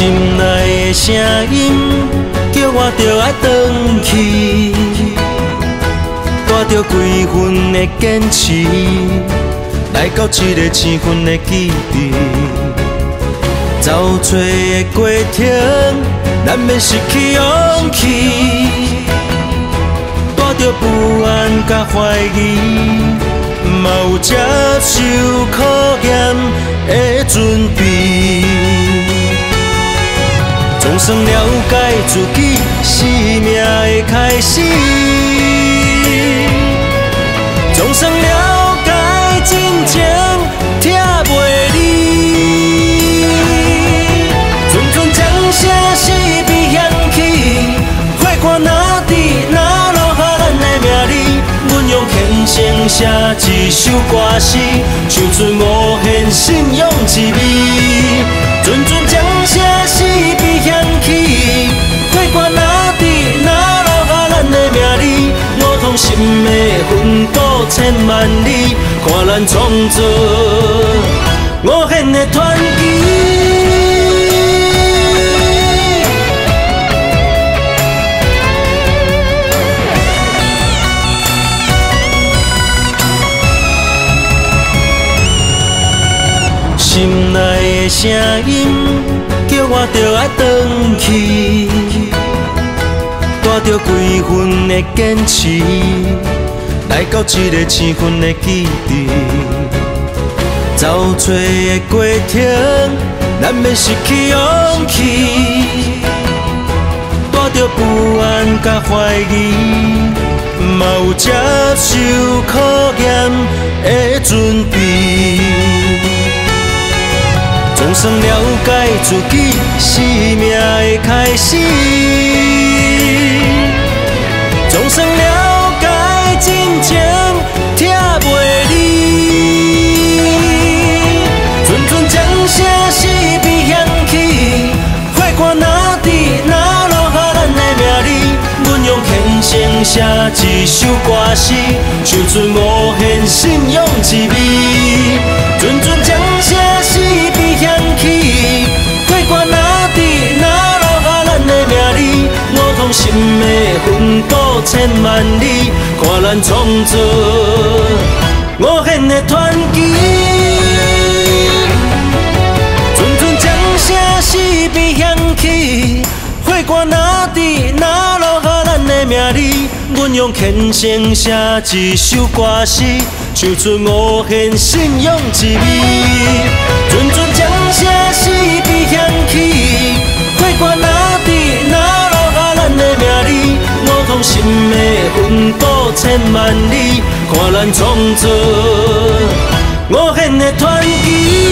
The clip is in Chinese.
心内的声音叫我着爱转去，带着几分的坚持，来到这个青春的基地。走找的过程难免失去勇气，带着不安甲怀疑，嘛有接受考验的准备。总算了解自己生命的开始，总算了解真情疼袂离。阵阵掌声死悲响起，火光哪在哪落下咱的名字？阮用虔诚写一首歌词，唱出无限信仰之美。的奋斗千万里，看咱创造无限的传奇。心内的声音叫我着爱转去，着几分的坚持，来到这个青春的基地。走找的过程难免失去勇气，带着不安甲怀疑，嘛有接受考验的准备。总算了解自己生命的开始，总算了解真情疼袂离。阵阵掌声死悲响起，火光哪在哪落下咱的名字？阮用虔诚写一首歌词，唱出无限信仰之美。阵阵将千万里，看咱创造无限的传奇。阵阵掌声四边响起，火光哪在哪落下咱的名字？阮用虔诚写一首歌词，唱出无限信仰之美。心的奋斗千万里，看咱创造无限的传奇。